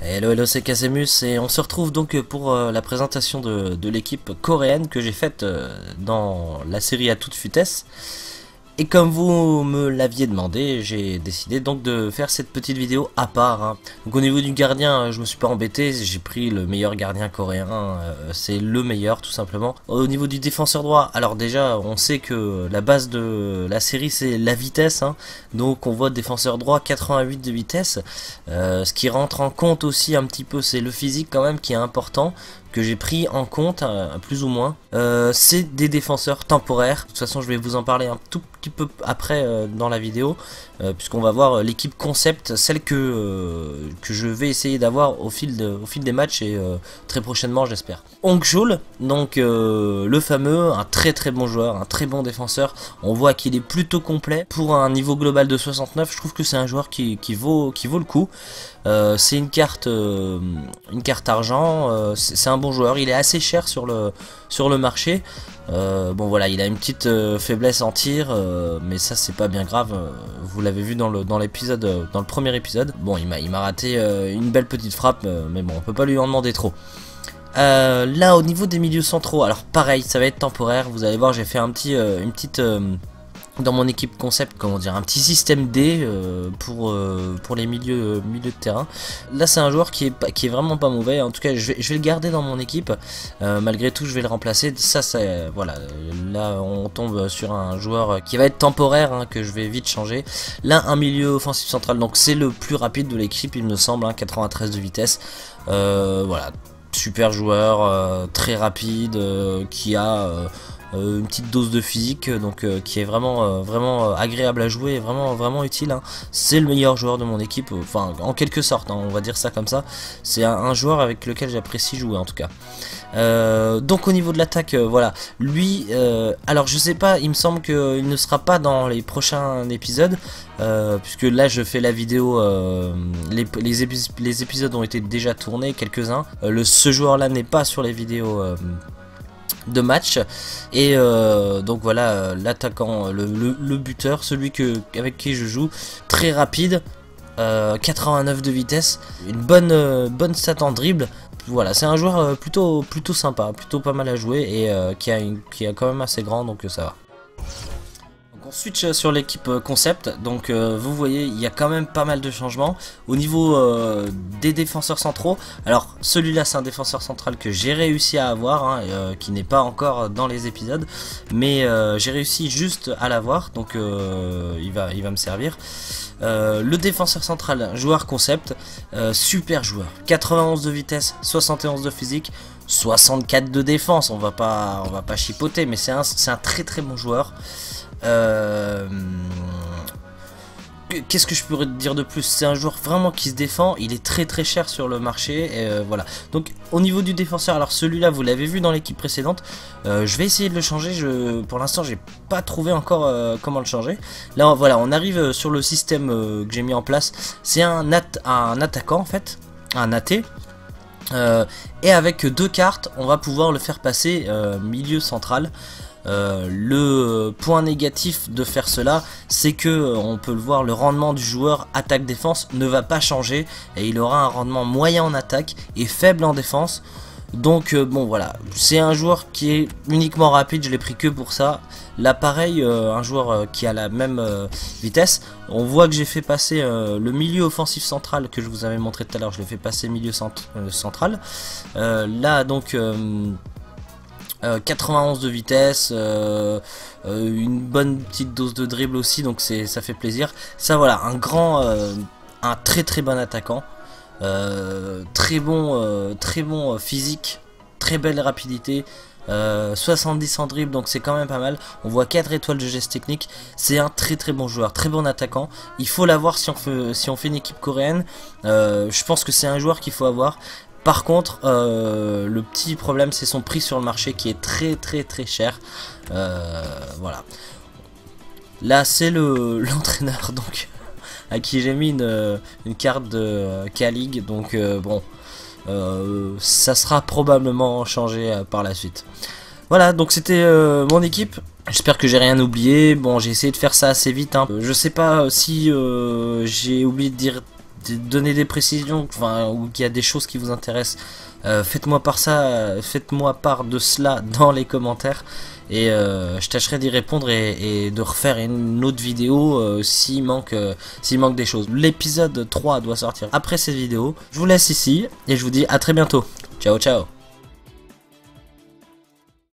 Hello hello c'est Casemus et on se retrouve donc pour euh, la présentation de, l'équipe coréenne que j'ai faite euh, dans la série à toute vitesse. Et comme vous me l'aviez demandé, j'ai décidé donc de faire cette petite vidéo à part. hein. Donc au niveau du gardien, je me suis pas embêté, j'ai pris le meilleur gardien coréen, euh, c'est le meilleur tout simplement. Au niveau du défenseur droit, alors déjà on sait que la base de la série c'est la vitesse, hein. donc on voit défenseur droit 88 de vitesse. Euh, ce qui rentre en compte aussi un petit peu c'est le physique quand même qui est important que j'ai pris en compte, euh, plus ou moins. Euh, c'est des défenseurs temporaires. De toute façon, je vais vous en parler un tout petit peu après euh, dans la vidéo, puisqu'on va voir l'équipe concept, celle que je vais essayer d'avoir au fil des matchs et très prochainement, j'espère. Hongchul, donc le fameux, un très très bon joueur, un très bon défenseur. On voit qu'il est plutôt complet pour un niveau global de 69. Je trouve que c'est un joueur qui vaut qui vaut le coup. Euh, c'est une carte euh, une carte argent euh, c'est un bon joueur. Il est assez cher sur le marché. Bon voilà il a une petite faiblesse en tir mais ça c'est pas bien grave. Vous l'avez vu dans le l'épisode dans le premier épisode. Bon il m'a raté une belle petite frappe mais bon on peut pas lui en demander trop. Là au niveau des milieux centraux alors pareil ça va être temporaire. Vous allez voir j'ai fait un petit une petite dans mon équipe concept, comment dire, un petit système D euh, pour, euh, pour les milieux, euh, milieux de terrain. Là, c'est un joueur qui est, qui est vraiment pas mauvais. En tout cas, je vais, le garder dans mon équipe. Malgré tout, je vais le remplacer. Ça, voilà. Là, on tombe sur un joueur qui va être temporaire, hein, que je vais vite changer. Là, un milieu offensif central. Donc, c'est le plus rapide de l'équipe, il me semble, hein, 93 de vitesse. Voilà, super joueur, très rapide, qui a une petite dose de physique, donc euh, qui est vraiment euh, vraiment euh, agréable à jouer et vraiment vraiment utile. hein. C'est le meilleur joueur de mon équipe, euh, enfin en quelque sorte, hein, on va dire ça comme ça. C'est un, joueur avec lequel j'apprécie jouer en tout cas. Euh, donc au niveau de l'attaque, euh, voilà, lui, euh, alors je sais pas, il me semble qu'il ne sera pas dans les prochains épisodes, euh, puisque là je fais la vidéo, euh, les, les, épis- les épisodes ont été déjà tournés, quelques-uns. Euh, ce joueur-là n'est pas sur les vidéos. Euh, de match. Et euh, donc voilà euh, l'attaquant le, le- buteur celui que avec qui je joue très rapide euh, 89 de vitesse une bonne euh, bonne stat en dribble. Voilà c'est un joueur euh, plutôt plutôt sympa plutôt pas mal à jouer et euh, qui a une, qui est quand même assez grand donc euh, ça va on switch euh, sur l'équipe euh, concept, donc euh, vous voyez il y a quand même pas mal de changements au niveau des défenseurs centraux. Alors celui-là c'est un défenseur central que j'ai réussi à avoir, hein, qui n'est pas encore dans les épisodes, mais j'ai réussi juste à l'avoir, donc il, va, il va me servir. Le défenseur central, joueur concept, super joueur, 91 de vitesse, 71 de physique, 64 de défense, on va pas, on va pas chipoter, mais c'est un, un très très bon joueur. Euh, Qu'est-ce que je pourrais dire de plus? C'est un joueur vraiment qui se défend, il est très très cher sur le marché, euh, voilà. Donc au niveau du défenseur, alors celui-là vous l'avez vu dans l'équipe précédente, euh, je vais essayer de le changer, pour l'instant j'ai pas trouvé encore comment le changer. Là voilà, on arrive sur le système que j'ai mis en place, c'est un, un attaquant en fait, un AT, et avec deux cartes, on va pouvoir le faire passer milieu central. Euh, le point négatif de faire cela, c'est que euh, on peut le voir, le rendement du joueur attaque-défense ne va pas changer et il aura un rendement moyen en attaque et faible en défense. Donc euh, bon voilà, c'est un joueur qui est uniquement rapide, je l'ai pris que pour ça. Là pareil, un joueur qui a la même vitesse. On voit que j'ai fait passer le milieu offensif central que je vous avais montré tout à l'heure, je l'ai fait passer milieu cent- central. Là donc euh, euh, 91 de vitesse, euh, euh, une bonne petite dose de dribble aussi, donc c'est ça fait plaisir. Ça voilà, un grand, un très très bon attaquant, très bon, très bon physique, très belle rapidité. euh, 70 en dribble donc c'est quand même pas mal. On voit 4 étoiles de geste technique. C'est un très très bon joueur très bon attaquant. Il faut l'avoir si on fait une équipe coréenne. Je pense que c'est un joueur qu'il faut avoir par contre, euh, le petit problème, c'est son prix sur le marché qui est très très très cher. Euh, voilà. Là, c'est le l'entraîneur donc à qui j'ai mis une, une carte de euh, K-League. Donc euh, bon, euh, ça sera probablement changé euh, par la suite. Voilà, donc c'était euh, mon équipe. J'espère que j'ai rien oublié. Bon, j'ai essayé de faire ça assez vite. hein. Euh, Je sais pas si euh, j'ai oublié de dire donner des précisions, ou qu'il y a des choses qui vous intéressent, euh, faites-moi par ça, faites-moi part de cela dans les commentaires et euh, je tâcherai d'y répondre et, de refaire une autre vidéo euh, s'il manque, s'il manque des choses. L'épisode 3 doit sortir après cette vidéo. Je vous laisse ici et je vous dis à très bientôt. Ciao ciao